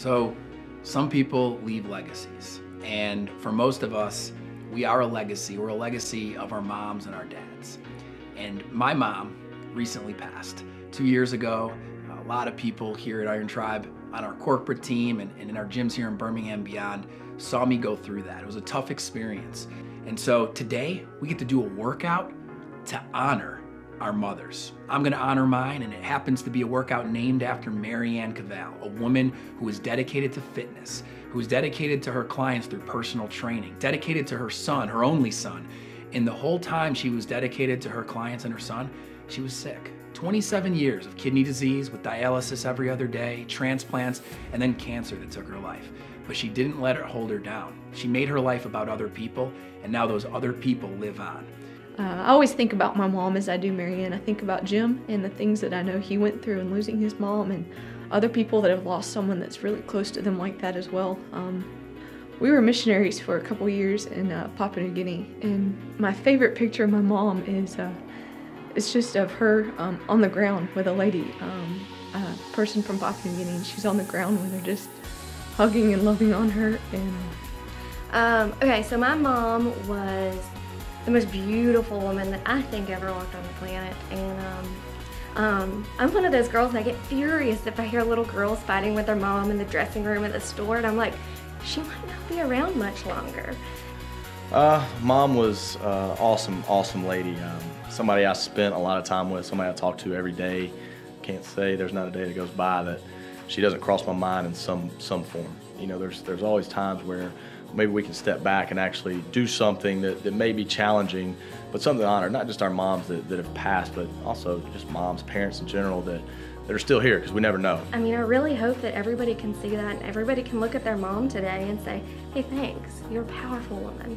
So, some people leave legacies. And for most of us, we are a legacy. We're a legacy of our moms and our dads. And my mom recently passed two years ago. A lot of people here at Iron Tribe on our corporate team and, and in our gyms here in Birmingham beyond saw me go through that. It was a tough experience. And so today we get to do a workout to honor our mothers. I'm gonna honor mine, and it happens to be a workout named after Maryann Cavale, a woman who is dedicated to fitness, who is dedicated to her clients through personal training, dedicated to her son, her only son. And the whole time she was dedicated to her clients and her son, she was sick. 27 years of kidney disease with dialysis every other day, transplants, and then cancer that took her life. But she didn't let it hold her down. She made her life about other people, and now those other people live on. Uh, I always think about my mom as I do Maryann. I think about Jim and the things that I know he went through and losing his mom and other people that have lost someone that's really close to them like that as well. Um, we were missionaries for a couple years in uh, Papua New Guinea, and my favorite picture of my mom is uh, it's just of her um, on the ground with a lady, um, a person from Papua New Guinea, and she's on the ground with her just hugging and loving on her. And um, okay, so my mom was the most beautiful woman that I think ever walked on the planet, and um, um, I'm one of those girls that get furious if I hear little girls fighting with their mom in the dressing room at the store, and I'm like, she might not be around much longer. Uh, mom was uh, awesome, awesome lady. Um, somebody I spent a lot of time with, somebody I talk to every day. Can't say there's not a day that goes by that she doesn't cross my mind in some some form. You know, there's there's always times where maybe we can step back and actually do something that, that may be challenging, but something to honor not just our moms that, that have passed, but also just moms, parents in general that that are still here because we never know. I mean, I really hope that everybody can see that and everybody can look at their mom today and say, hey, thanks, you're a powerful woman.